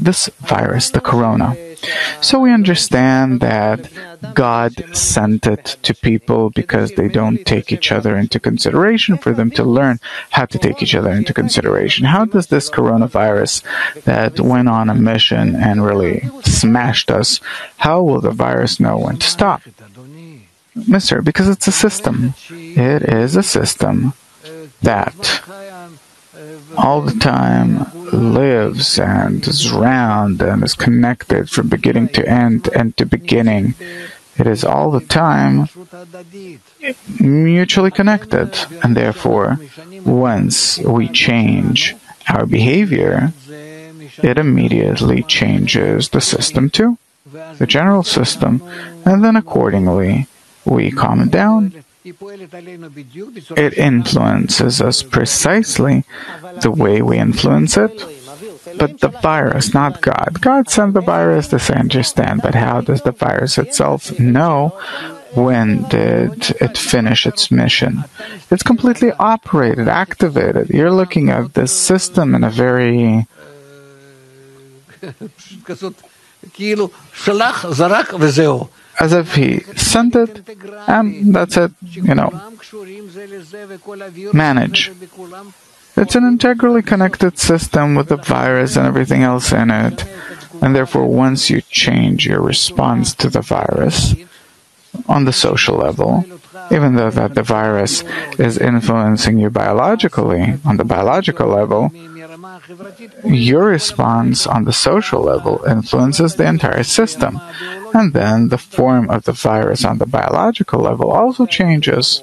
this virus, the corona. So we understand that God sent it to people because they don't take each other into consideration for them to learn how to take each other into consideration. How does this coronavirus that went on a mission and really smashed us, how will the virus know when to stop? Mister, because it's a system. It is a system that all the time lives and is round and is connected from beginning to end and to beginning. It is all the time mutually connected, and therefore, once we change our behavior, it immediately changes the system too, the general system, and then accordingly we calm down it influences us precisely the way we influence it. But the virus, not God. God sent the virus, this I understand, but how does the virus itself know when did it finish its mission? It's completely operated, activated. You're looking at this system in a very as if he sent it and that's it, you know, manage. It's an integrally connected system with the virus and everything else in it. And therefore, once you change your response to the virus on the social level, even though that the virus is influencing you biologically on the biological level, your response on the social level influences the entire system. And then the form of the virus on the biological level also changes.